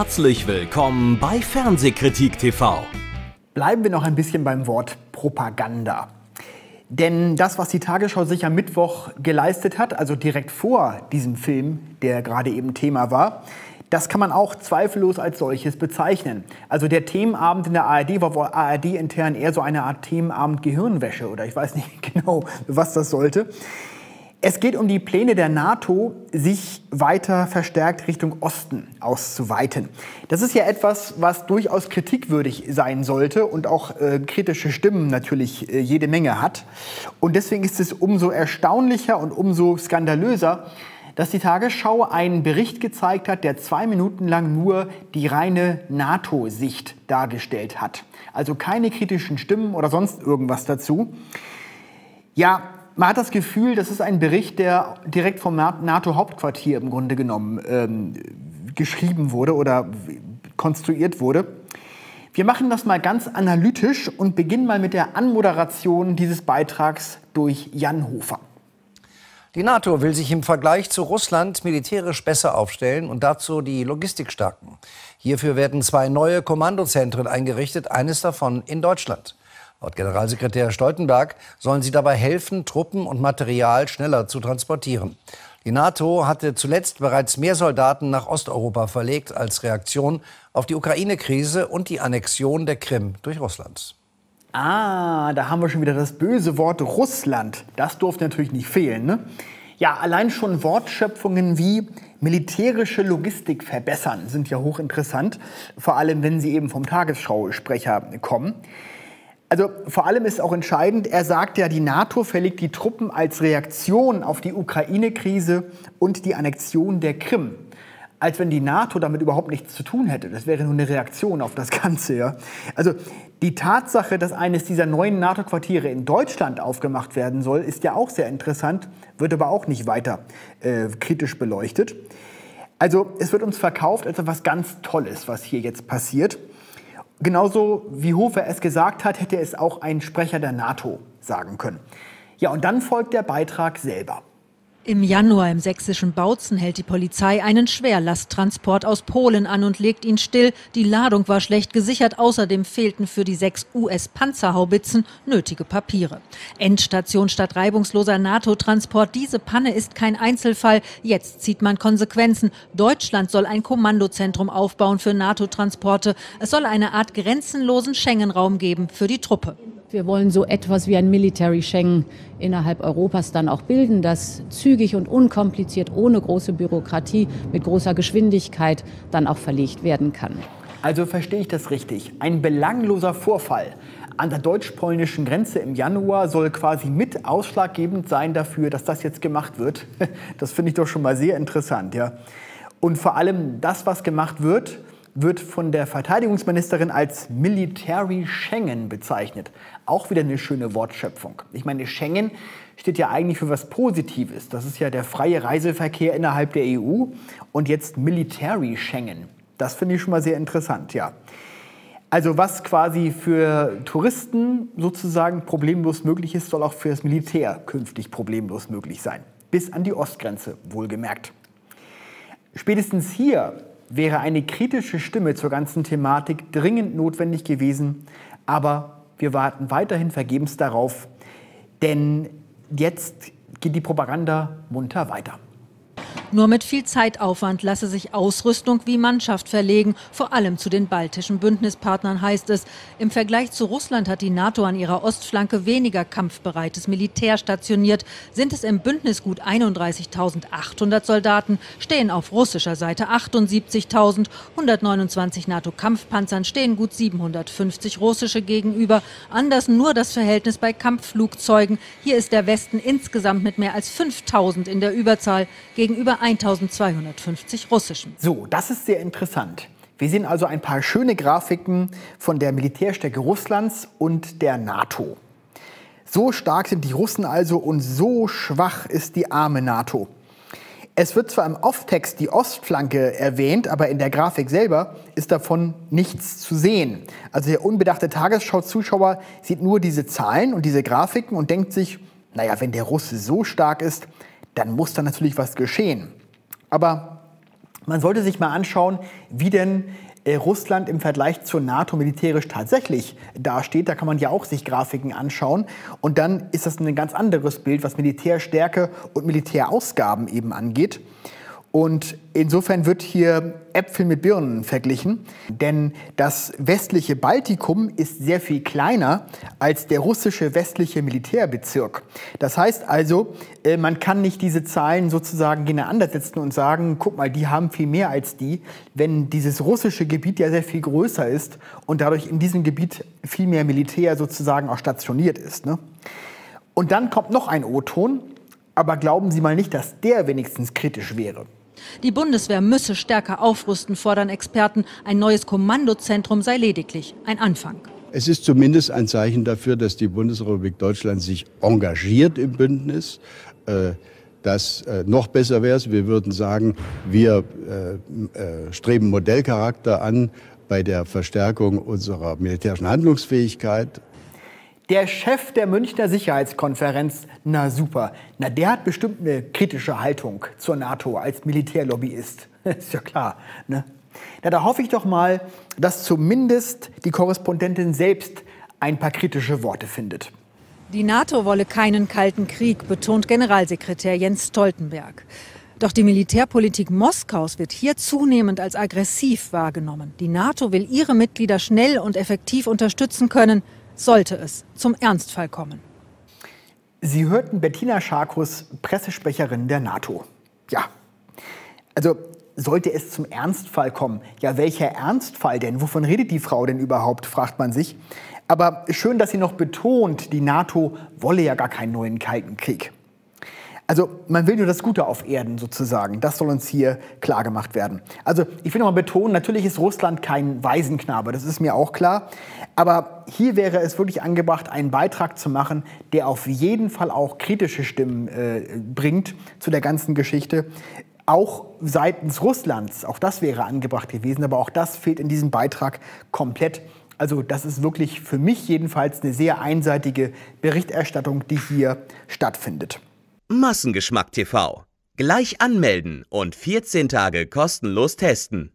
Herzlich willkommen bei Fernsehkritik TV. Bleiben wir noch ein bisschen beim Wort Propaganda. Denn das, was die Tagesschau sich am Mittwoch geleistet hat, also direkt vor diesem Film, der gerade eben Thema war, das kann man auch zweifellos als solches bezeichnen. Also der Themenabend in der ARD war wohl ARD intern eher so eine Art Themenabend Gehirnwäsche oder ich weiß nicht genau, was das sollte. Es geht um die Pläne der NATO, sich weiter verstärkt Richtung Osten auszuweiten. Das ist ja etwas, was durchaus kritikwürdig sein sollte und auch äh, kritische Stimmen natürlich äh, jede Menge hat. Und deswegen ist es umso erstaunlicher und umso skandalöser, dass die Tagesschau einen Bericht gezeigt hat, der zwei Minuten lang nur die reine NATO-Sicht dargestellt hat. Also keine kritischen Stimmen oder sonst irgendwas dazu. Ja, man hat das Gefühl, das ist ein Bericht, der direkt vom NATO-Hauptquartier im Grunde genommen ähm, geschrieben wurde oder konstruiert wurde. Wir machen das mal ganz analytisch und beginnen mal mit der Anmoderation dieses Beitrags durch Jan Hofer. Die NATO will sich im Vergleich zu Russland militärisch besser aufstellen und dazu die Logistik stärken. Hierfür werden zwei neue Kommandozentren eingerichtet, eines davon in Deutschland. Laut Generalsekretär Stoltenberg sollen sie dabei helfen, Truppen und Material schneller zu transportieren. Die NATO hatte zuletzt bereits mehr Soldaten nach Osteuropa verlegt als Reaktion auf die Ukraine-Krise und die Annexion der Krim durch Russland. Ah, da haben wir schon wieder das böse Wort Russland. Das durfte natürlich nicht fehlen. Ne? Ja, allein schon Wortschöpfungen wie militärische Logistik verbessern sind ja hochinteressant, vor allem wenn sie eben vom Tagesschausprecher kommen. Also vor allem ist auch entscheidend, er sagt ja, die NATO verlegt die Truppen als Reaktion auf die Ukraine-Krise und die Annexion der Krim. Als wenn die NATO damit überhaupt nichts zu tun hätte. Das wäre nur eine Reaktion auf das Ganze. Ja. Also die Tatsache, dass eines dieser neuen NATO-Quartiere in Deutschland aufgemacht werden soll, ist ja auch sehr interessant, wird aber auch nicht weiter äh, kritisch beleuchtet. Also es wird uns verkauft als etwas ganz Tolles, was hier jetzt passiert. Genauso wie Hofer es gesagt hat, hätte es auch ein Sprecher der NATO sagen können. Ja, und dann folgt der Beitrag selber. Im Januar im sächsischen Bautzen hält die Polizei einen Schwerlasttransport aus Polen an und legt ihn still. Die Ladung war schlecht gesichert. Außerdem fehlten für die sechs US-Panzerhaubitzen nötige Papiere. Endstation statt reibungsloser NATO-Transport. Diese Panne ist kein Einzelfall. Jetzt zieht man Konsequenzen. Deutschland soll ein Kommandozentrum aufbauen für NATO-Transporte. Es soll eine Art grenzenlosen Schengen-Raum geben für die Truppe. Wir wollen so etwas wie ein Military Schengen innerhalb Europas dann auch bilden, das zügig und unkompliziert, ohne große Bürokratie, mit großer Geschwindigkeit dann auch verlegt werden kann. Also verstehe ich das richtig. Ein belangloser Vorfall an der deutsch-polnischen Grenze im Januar soll quasi mit ausschlaggebend sein dafür, dass das jetzt gemacht wird. Das finde ich doch schon mal sehr interessant, ja. Und vor allem das, was gemacht wird, wird von der Verteidigungsministerin als Military Schengen bezeichnet. Auch wieder eine schöne Wortschöpfung. Ich meine, Schengen steht ja eigentlich für was Positives. Das ist ja der freie Reiseverkehr innerhalb der EU. Und jetzt Military Schengen. Das finde ich schon mal sehr interessant, ja. Also was quasi für Touristen sozusagen problemlos möglich ist, soll auch für das Militär künftig problemlos möglich sein. Bis an die Ostgrenze, wohlgemerkt. Spätestens hier wäre eine kritische Stimme zur ganzen Thematik dringend notwendig gewesen, aber wir warten weiterhin vergebens darauf, denn jetzt geht die Propaganda munter weiter. Nur mit viel Zeitaufwand lasse sich Ausrüstung wie Mannschaft verlegen, vor allem zu den baltischen Bündnispartnern heißt es. Im Vergleich zu Russland hat die NATO an ihrer Ostflanke weniger kampfbereites Militär stationiert. Sind es im Bündnis gut 31.800 Soldaten, stehen auf russischer Seite 78.000. 129 NATO-Kampfpanzern stehen gut 750 russische gegenüber. Anders nur das Verhältnis bei Kampfflugzeugen. Hier ist der Westen insgesamt mit mehr als 5.000 in der Überzahl gegenüber 1250 russischen. So, das ist sehr interessant. Wir sehen also ein paar schöne Grafiken von der Militärstärke Russlands und der NATO. So stark sind die Russen also und so schwach ist die arme NATO. Es wird zwar im Off-Text die Ostflanke erwähnt, aber in der Grafik selber ist davon nichts zu sehen. Also der unbedachte Tagesschau-Zuschauer sieht nur diese Zahlen und diese Grafiken und denkt sich, naja, wenn der Russe so stark ist, dann muss da natürlich was geschehen. Aber Man sollte sich mal anschauen, wie denn äh, Russland im Vergleich zur NATO militärisch tatsächlich dasteht. Da kann man ja auch sich Grafiken anschauen. Und dann ist das ein ganz anderes Bild, was Militärstärke und Militärausgaben eben angeht. Und insofern wird hier Äpfel mit Birnen verglichen, denn das westliche Baltikum ist sehr viel kleiner als der russische westliche Militärbezirk. Das heißt also, äh, man kann nicht diese Zahlen sozusagen gegeneinander setzen und sagen, guck mal, die haben viel mehr als die, wenn dieses russische Gebiet ja sehr viel größer ist und dadurch in diesem Gebiet viel mehr Militär sozusagen auch stationiert ist. Ne? Und dann kommt noch ein O-Ton, aber glauben Sie mal nicht, dass der wenigstens kritisch wäre. Die Bundeswehr müsse stärker aufrüsten, fordern Experten. Ein neues Kommandozentrum sei lediglich ein Anfang. Es ist zumindest ein Zeichen dafür, dass die Bundesrepublik Deutschland sich engagiert im Bündnis. Äh, äh, noch besser wäre es, wir würden sagen, wir äh, streben Modellcharakter an bei der Verstärkung unserer militärischen Handlungsfähigkeit. Der Chef der Münchner Sicherheitskonferenz, na super, na der hat bestimmt eine kritische Haltung zur NATO als Militärlobbyist. Ist ja klar, ne? Na, da hoffe ich doch mal, dass zumindest die Korrespondentin selbst ein paar kritische Worte findet. Die NATO wolle keinen kalten Krieg, betont Generalsekretär Jens Stoltenberg. Doch die Militärpolitik Moskaus wird hier zunehmend als aggressiv wahrgenommen. Die NATO will ihre Mitglieder schnell und effektiv unterstützen können sollte es zum Ernstfall kommen. Sie hörten Bettina Scharkus, Pressesprecherin der NATO. Ja, also sollte es zum Ernstfall kommen. Ja, welcher Ernstfall denn? Wovon redet die Frau denn überhaupt, fragt man sich. Aber schön, dass sie noch betont, die NATO wolle ja gar keinen neuen Kalten Krieg. Also man will nur das Gute auf Erden sozusagen. Das soll uns hier klar gemacht werden. Also ich will noch mal betonen, natürlich ist Russland kein Waisenknabe, das ist mir auch klar. Aber hier wäre es wirklich angebracht, einen Beitrag zu machen, der auf jeden Fall auch kritische Stimmen äh, bringt zu der ganzen Geschichte. Auch seitens Russlands, auch das wäre angebracht gewesen, aber auch das fehlt in diesem Beitrag komplett. Also das ist wirklich für mich jedenfalls eine sehr einseitige Berichterstattung, die hier stattfindet. Massengeschmack TV. Gleich anmelden und 14 Tage kostenlos testen.